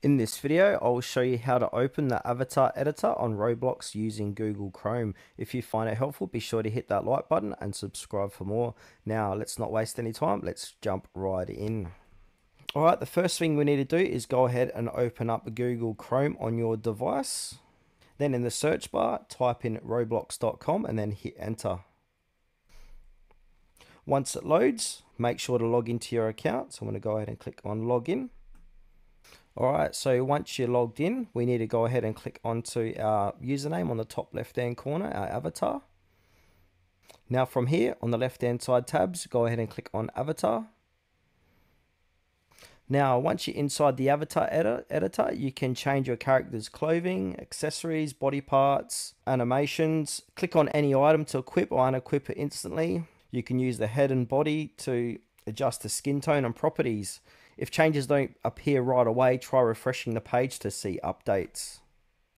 In this video, I will show you how to open the avatar editor on Roblox using Google Chrome. If you find it helpful, be sure to hit that like button and subscribe for more. Now, let's not waste any time. Let's jump right in. Alright, the first thing we need to do is go ahead and open up Google Chrome on your device. Then in the search bar, type in roblox.com and then hit enter. Once it loads, make sure to log into your account. So I'm going to go ahead and click on login. Alright, so once you're logged in, we need to go ahead and click onto our username on the top left hand corner, our avatar. Now from here, on the left hand side tabs, go ahead and click on avatar. Now, once you're inside the avatar edit editor, you can change your character's clothing, accessories, body parts, animations. Click on any item to equip or unequip it instantly. You can use the head and body to adjust the skin tone and properties. If changes don't appear right away, try refreshing the page to see updates.